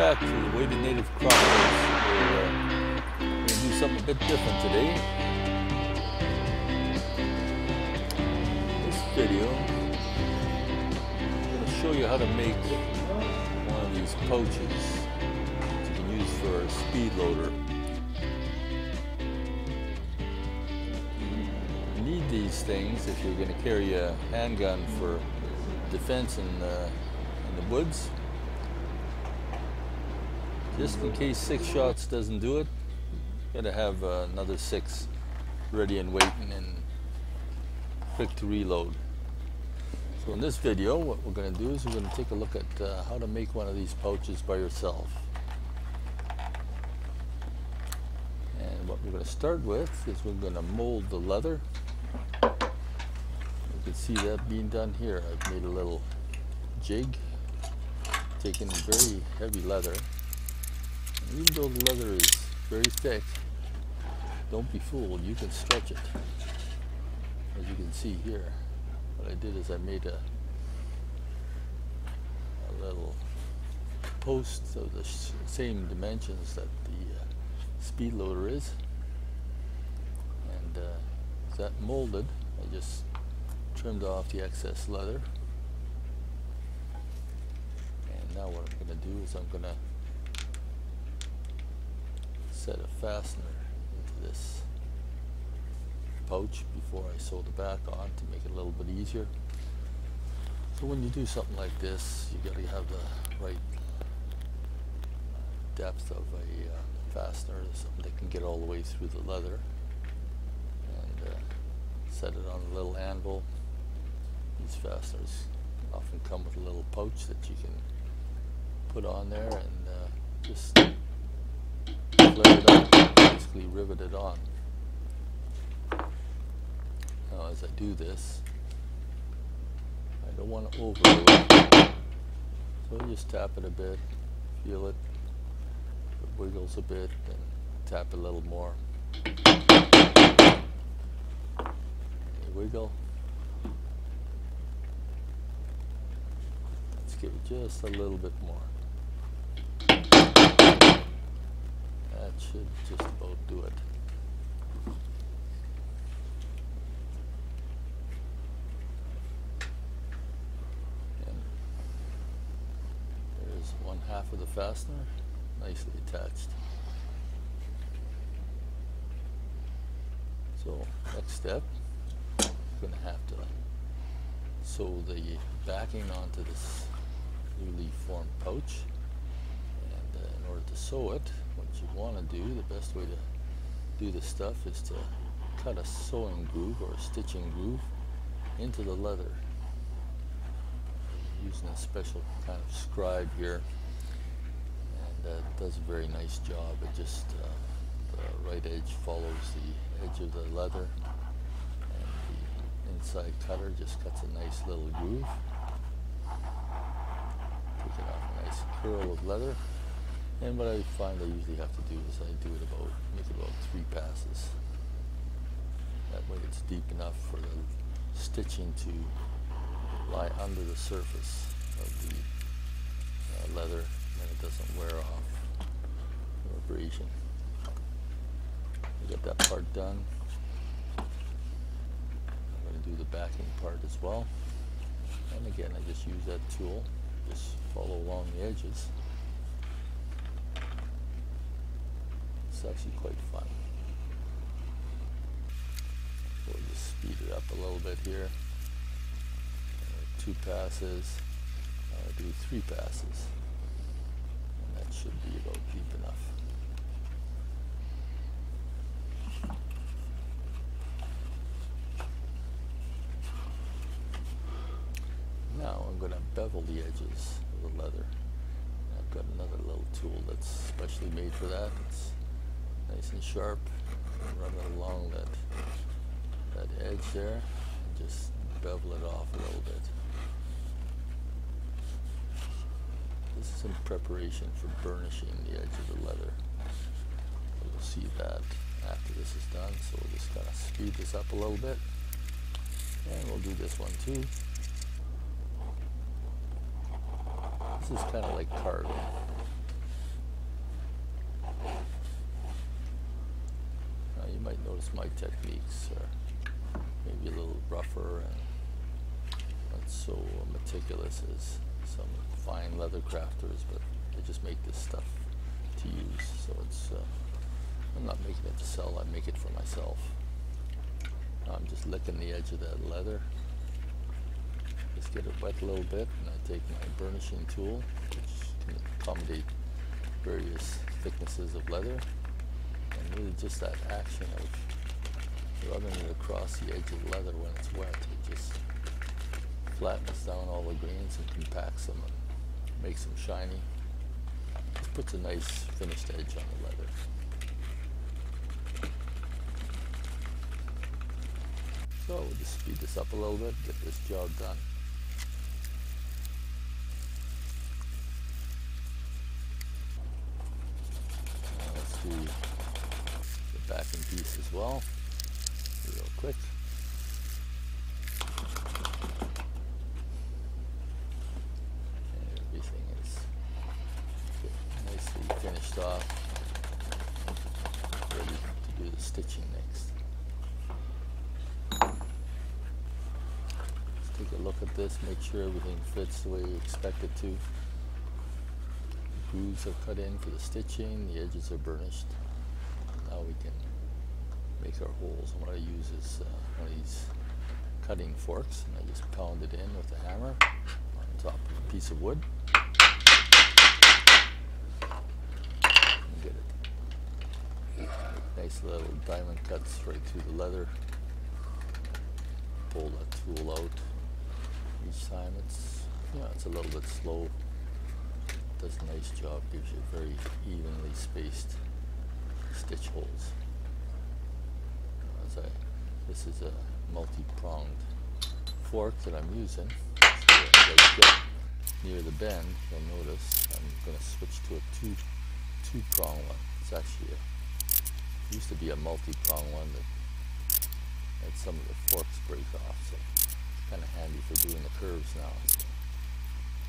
back to the Native Crop We're uh, to do something a bit different today. This video, I'm going to show you how to make one of these pouches that you can use for a speed loader. You need these things if you're going to carry a handgun for defense in, in the woods just in case six shots doesn't do it, gotta have uh, another six ready and waiting and quick to reload. So in this video, what we're gonna do is we're gonna take a look at uh, how to make one of these pouches by yourself. And what we're gonna start with is we're gonna mold the leather. You can see that being done here. I've made a little jig, taking very heavy leather even though the leather is very thick, don't be fooled, you can stretch it. As you can see here, what I did is I made a, a little post of the same dimensions that the uh, speed loader is. And uh, that molded, I just trimmed off the excess leather. And now what I'm going to do is I'm going to set a fastener into this pouch before I sew the back on to make it a little bit easier. So when you do something like this, you got to have the right depth of a uh, fastener, something that can get all the way through the leather. And uh, set it on a little anvil. These fasteners often come with a little pouch that you can put on there and uh, just it on, basically rivet it on. Now as I do this, I don't want to overdo it. So just tap it a bit, feel it, it wiggles a bit, then tap a little more. wiggle. Let's give it just a little bit more. Should just about do it. And there's one half of the fastener nicely attached. So next step, I'm going to have to sew the backing onto this newly formed pouch and uh, in order to sew it. What you want to do, the best way to do the stuff is to cut a sewing groove or a stitching groove into the leather. Using a special kind of scribe here. And uh, it does a very nice job. It just uh, the right edge follows the edge of the leather. And the inside cutter just cuts a nice little groove. Taking off a nice curl of leather and what I find I usually have to do is I do it about, make it about three passes. That way it's deep enough for the stitching to lie under the surface of the uh, leather and it doesn't wear off or abrasion. I got that part done. I'm going to do the backing part as well. And again, I just use that tool, just follow along the edges. It's actually quite fun. We'll just speed it up a little bit here. Uh, two passes. Uh, do three passes. And that should be about deep enough. Now I'm going to bevel the edges of the leather. I've got another little tool that's specially made for that. It's nice and sharp. Run along that that edge there and just bevel it off a little bit. This is in preparation for burnishing the edge of the leather. You'll see that after this is done, so we'll just kind of speed this up a little bit. And we'll do this one too. This is kind of like carving. Notice my techniques are maybe a little rougher and not so meticulous as some fine leather crafters, but they just make this stuff to use. So it's, uh, I'm not making it to sell, I make it for myself. I'm just licking the edge of that leather. Just get it wet a little bit, and I take my burnishing tool, which can accommodate various thicknesses of leather, really just that action of rubbing it across the edge of the leather when it's wet. It just flattens down all the grains and compacts them and makes them shiny. Just puts a nice finished edge on the leather. So we'll just speed this up a little bit, get this job done. Now let's do backing piece as well, real quick. Everything is nicely finished off, ready to do the stitching next. Let's take a look at this, make sure everything fits the way you expect it to. The grooves are cut in for the stitching, the edges are burnished. Now we can make our holes. And what I use is uh, one of these cutting forks, and I just pound it in with a hammer on top of a piece of wood. And get it. Nice little diamond cuts right through the leather. Pull that tool out each time. It's know, it's a little bit slow. Does a nice job, gives you very evenly spaced stitch holes. As I, this is a multi-pronged fork that I'm using. So as I get near the bend, you'll notice I'm going to switch to a two two-prong one. It's actually a used to be a multi-prong one that had some of the forks break off, so it's kind of handy for doing the curves now. So.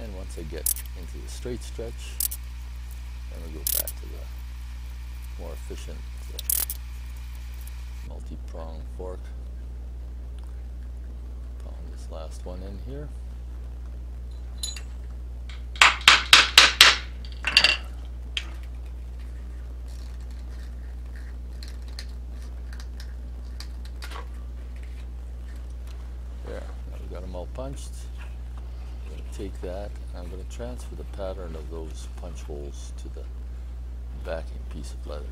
And once I get into the straight stretch, then we go back to the more efficient uh, multi-prong fork. Pound this last one in here. There, now we got them all punched. I'm going to take that and I'm going to transfer the pattern of those punch holes to the backing piece of leather.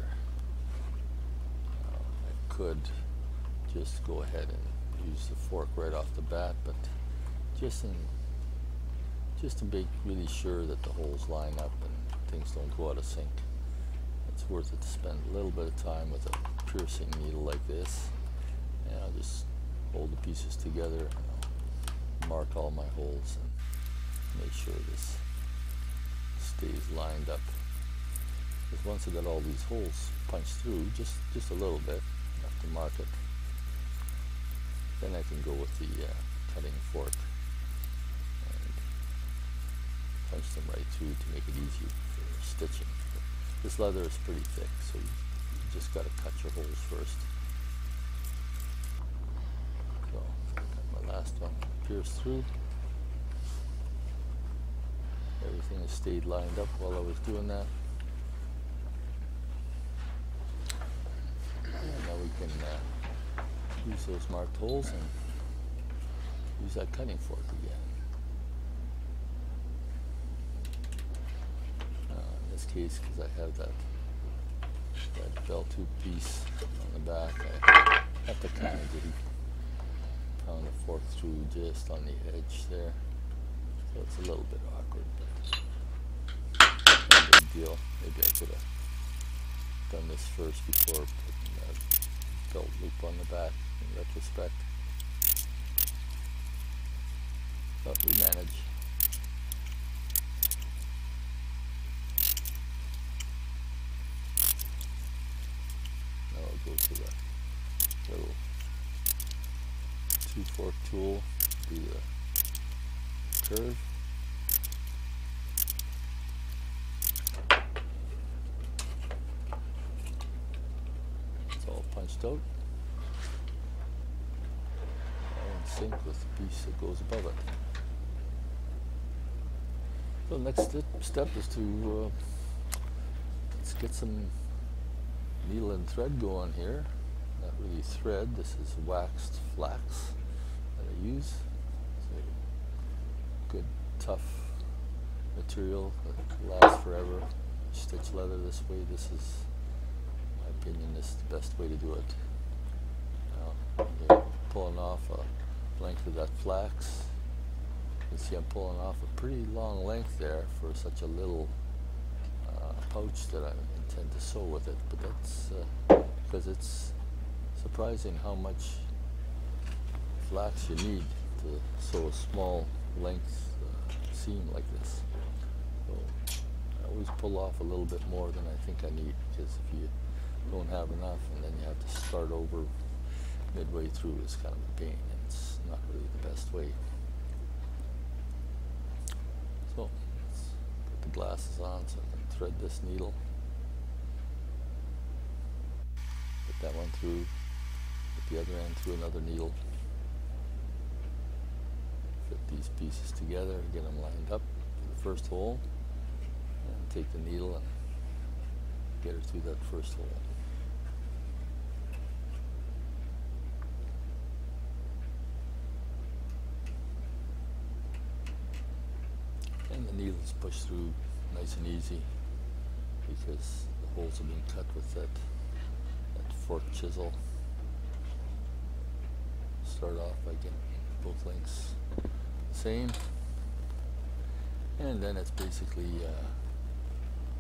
Could just go ahead and use the fork right off the bat, but just in just to make really sure that the holes line up and things don't go out of sync. It's worth it to spend a little bit of time with a piercing needle like this. And I'll just hold the pieces together mark all my holes and make sure this stays lined up. Because once I got all these holes punched through, just, just a little bit, enough to mark it, then I can go with the uh, cutting fork and punch them right through to make it easy for stitching. This leather is pretty thick, so you, you just got to cut your holes first. So, got my last one pierced through. Everything has stayed lined up while I was doing that. And now we can uh, use those marked holes and use that cutting fork again. Uh, in this case, because I have that that belt loop piece on the back, I have to kind of get pound the fork through just on the edge there. So it's a little bit awkward, but no big deal. Maybe I could have done this first before putting loop on the back in retrospect. But we manage. Now I'll go to the little two fork tool, do the curve. It's all punched out. Sync with the piece that goes above it. The next sti- step is to uh, let's get some needle and thread going here. Not really thread, this is waxed flax that I use. So good tough material that lasts forever. Stitch leather this way, this is, my opinion, this is the best way to do it. Now, pulling off a length of that flax. You can see I'm pulling off a pretty long length there for such a little uh, pouch that I intend to sew with it. But that's uh, because it's surprising how much flax you need to sew a small length uh, seam like this. So I always pull off a little bit more than I think I need because if you don't have enough and then you have to start over midway through it's kind of a pain it's not really the best way. So let's put the glasses on so I can thread this needle. Put that one through, put the other end through another needle. Fit these pieces together, get them lined up for the first hole, and take the needle and get her through that first hole. And the needles push through nice and easy because the holes have been cut with that, that fork chisel. Start off by getting both lengths the same. And then it's basically uh,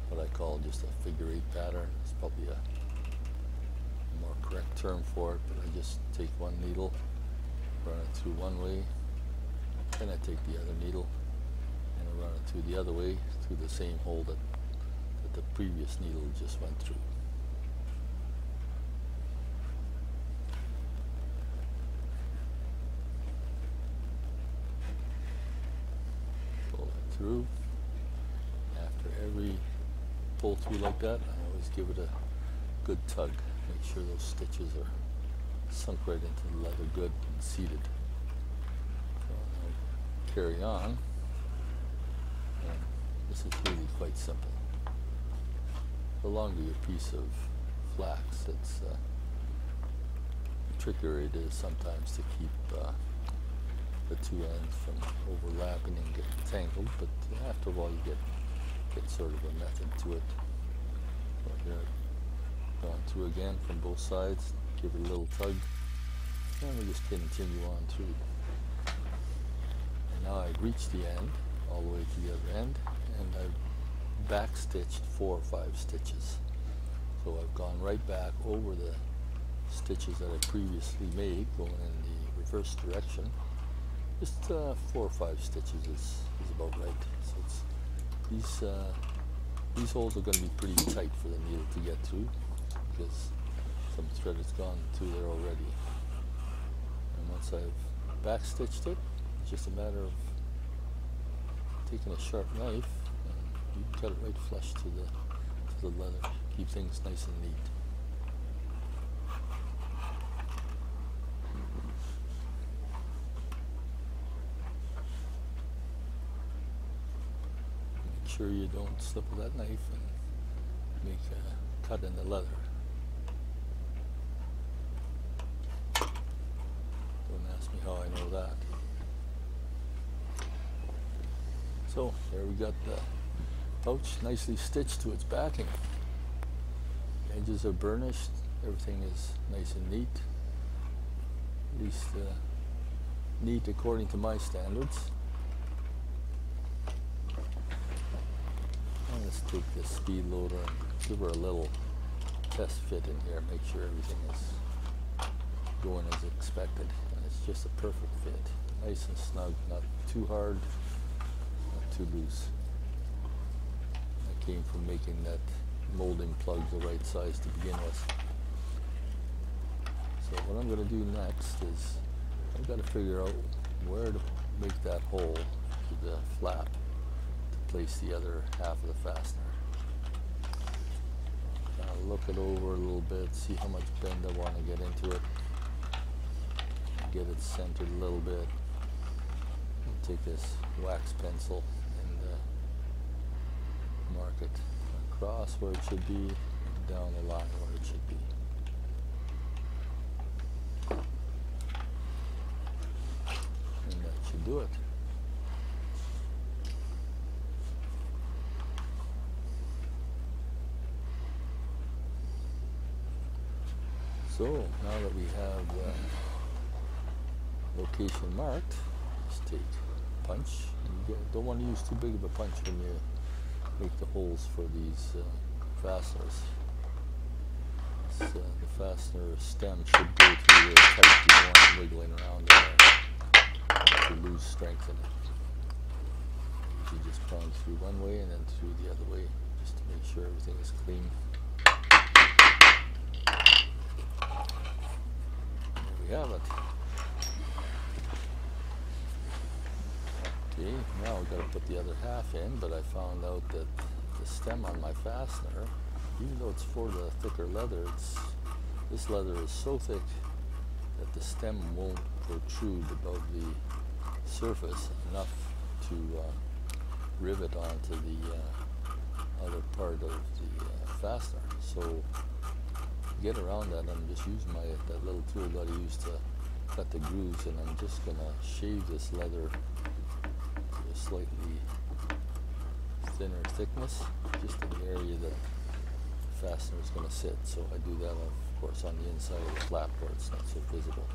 what I call just a figure eight pattern. It's probably a more correct term for it, but I just take one needle, run it through one way, then I take the other needle and run it through the other way through the same hole that, that the previous needle just went through. Pull it through. After every pull through like that, I always give it a good tug. Make sure those stitches are sunk right into the leather good and seated. So carry on. This is really quite simple. The longer your piece of flax, it's uh, trickier it is sometimes to keep uh, the two ends from overlapping and getting tangled, but after a while you get get sort of a method to it. So here, going through again from both sides, give it a little tug, and we just continue on through. And now I've reached the end, all the way to the other end, and I've back stitched four or five stitches. So I've gone right back over the stitches that I previously made, going in the reverse direction. Just uh, four or five stitches is, is about right. So these uh, these holes are going to be pretty tight for the needle to get through because some thread has gone through there already. And once I've back stitched it, it's just a matter of taking a sharp knife cut it right flush to the to the leather. Keep things nice and neat. Make sure you don't slip with that knife and make a cut in the leather. Don't ask me how I know that. So there we got the pouch nicely stitched to its backing. The Edges are burnished, everything is nice and neat. At least uh, neat according to my standards. And let's take this speed loader and give her a little test fit in here, make sure everything is going as expected. And it's just a perfect fit. Nice and snug, not too hard, not too loose. Came from making that molding plug the right size to begin with. So what I'm going to do next is I've got to figure out where to make that hole to the flap to place the other half of the fastener. I'll look it over a little bit, see how much bend I want to get into it. get it centered a little bit. Take this wax pencil mark it across where it should be, down the line where it should be. And that should do it. So now that we have the location marked, just take punch. You don't want to use too big of a punch when you make the holes for these uh, fasteners. So the fastener stem should go through there tight. You wiggling around there to lose strength in it. You just pound through one way and then through the other way just to make sure everything is clean. There we have it. Okay, now we've got to put the other half in, but I found out that the stem on my fastener, even though it's for the thicker leather, it's this leather is so thick that the stem won't protrude above the surface enough to uh, rivet onto the uh, other part of the uh, fastener. So get around that, I'm just using my that little tool that I used to cut the grooves, and I'm just gonna shave this leather a slightly thinner thickness, just in the area that the fastener is gonna sit. So I do that, of course, on the inside of the flap where it's not so visible.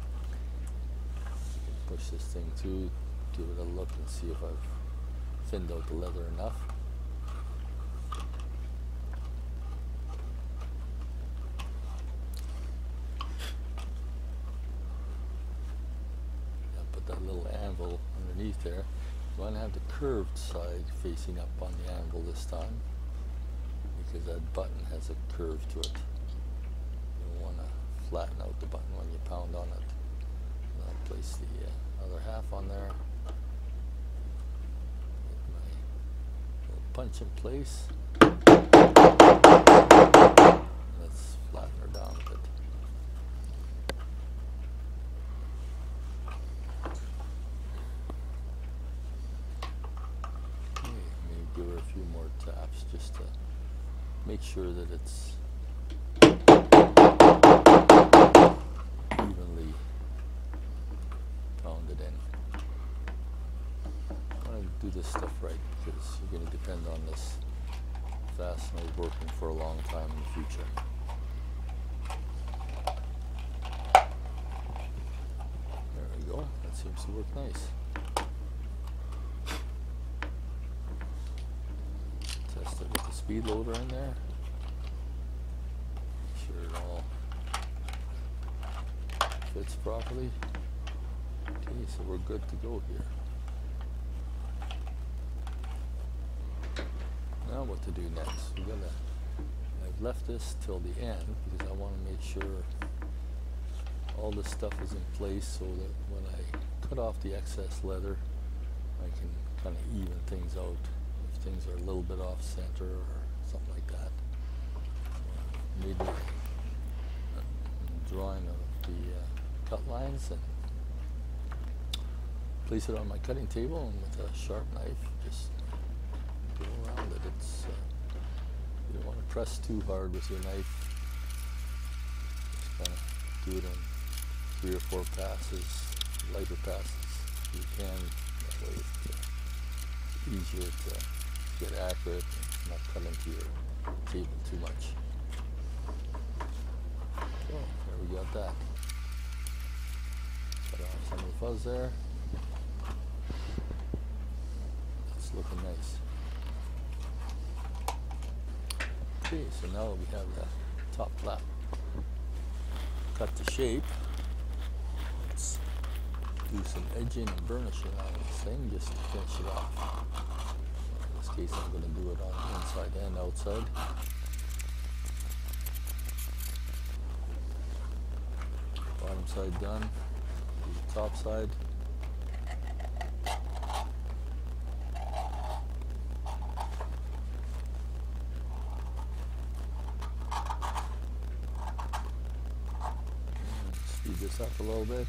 Push this thing through, give it a look, and see if I've thinned out the leather enough. Put that little anvil underneath there. I'm going to have the curved side facing up on the anvil this time because that button has a curve to it. You don't want to flatten out the button when you pound on it. And I'll place the uh, other half on there. Punch in place. Let's flatten her down a bit. Okay, maybe give her a few more taps just to make sure that it's evenly pounded in. I want to do this stuff right because you're going to depend on this fastener working for a long time in the future. There we go. That seems to work nice. Test it with the speed loader in there. Make sure it all fits properly. Okay, so we're good to go here. Now what to do next? We're gonna, I've left this till the end because I want to make sure all this stuff is in place so that when I cut off the excess leather, I can kind of even things out things are a little bit off center or something like that. Made my uh, drawing of the uh, cut lines and place it on my cutting table and with a sharp knife just go around it. It's uh, you don't want to press too hard with your knife. Just kind of do it in three or four passes, lighter passes. You can that way it's uh, easier to get accurate and not cut into your table too much. So there we got that. Cut off some of the fuzz there. It's looking nice. Okay, so now we have the top flap cut to shape. Let's do some edging and burnishing on this thing just to finish it off. This case, I'm going to do it on inside and outside. Bottom side done. Do top side. Speed this up a little bit.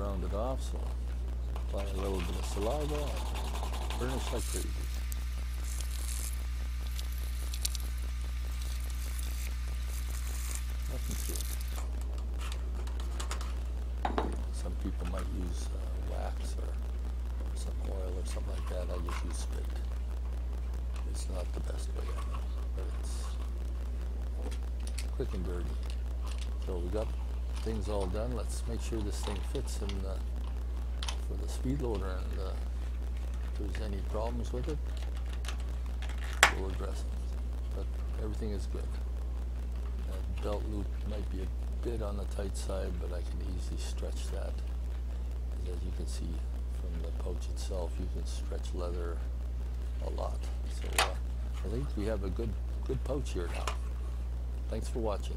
round it off, so apply a little bit of saliva, and burnish like crazy. Nothing to it. Some people might use uh, wax or some oil or something like that. I just use spit. It's not the best way, I know, but it's quick and dirty. So we got things all done. Let's make sure this thing fits in uh, for the speed loader and uh, if there's any problems with it, we'll address it. But everything is good. That belt loop might be a bit on the tight side, but I can easily stretch that. As you can see from the pouch itself, you can stretch leather a lot. So uh, I think we have a good good pouch here now. Thanks for watching.